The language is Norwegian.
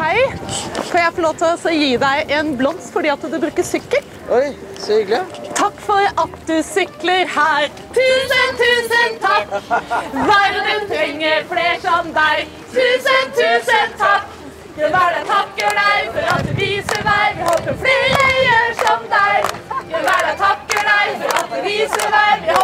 Hei. Kan jeg få lov til å gi deg en blomst fordi at du bruker sykkel? Oi, så hyggelig. Takk for at du sykler her. Tusen, tusen takk. Verden trenger flere som deg. Tusen, tusen takk. Geværet takker deg for at du viser vei. Vi håper flere gjør som deg. Geværet takker deg for at du viser vei. Vi